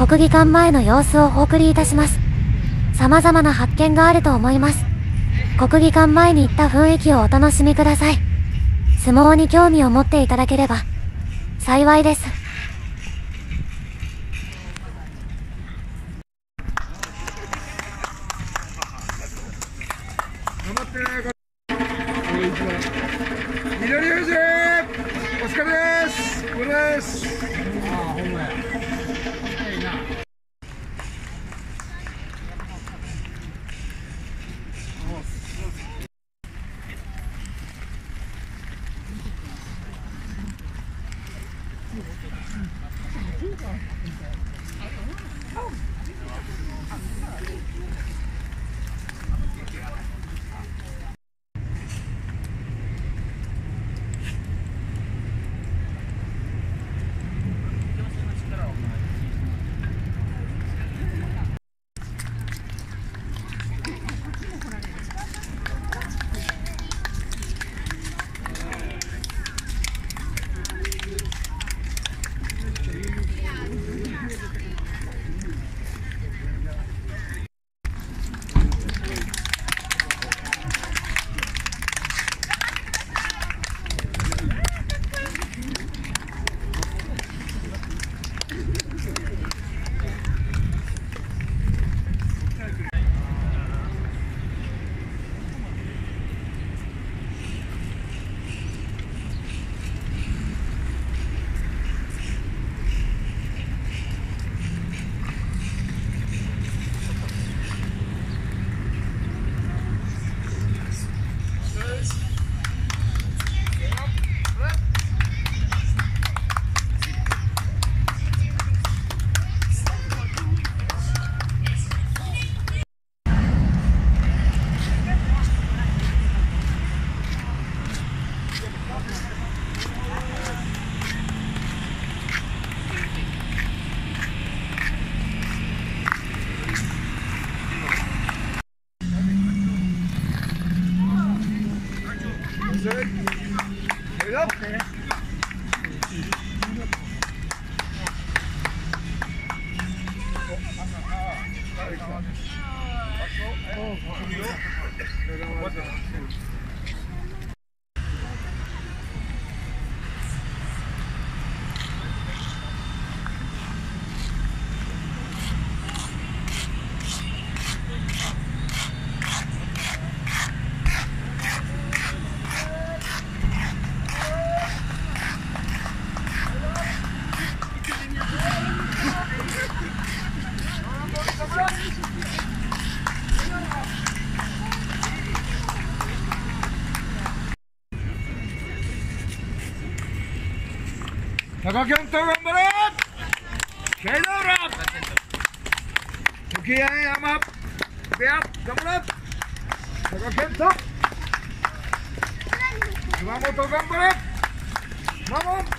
国技館前の様子をお送りいたします。様々な発見があると思います。国技館前に行った雰囲気をお楽しみください。相撲に興味を持っていただければ、幸いです。頑張ってお疲れです What the? 貴健斗頑張れ気合いだ裏時合山ペア頑張れ貴健斗熊本頑張れ守る い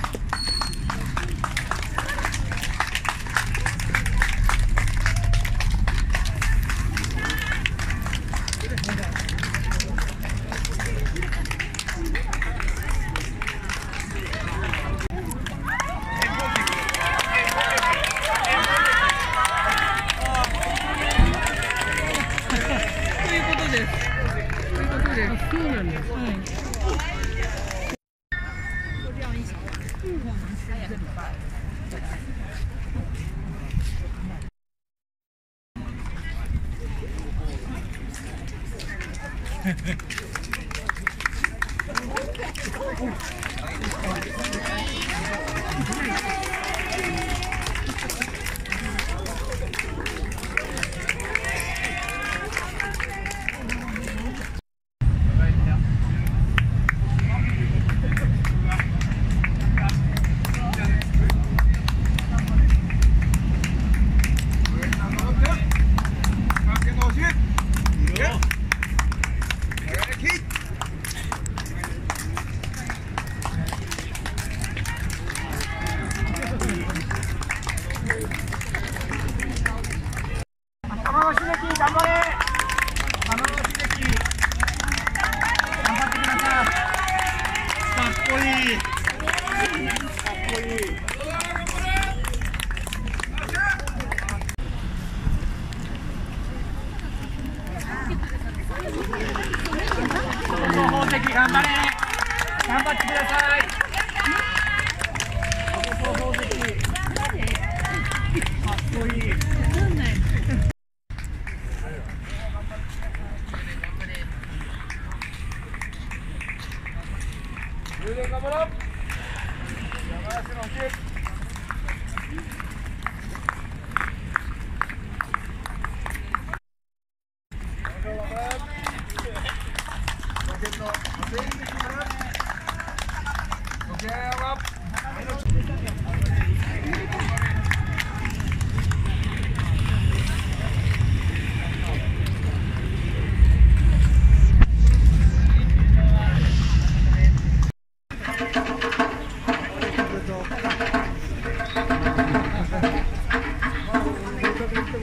嘿嘿。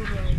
video.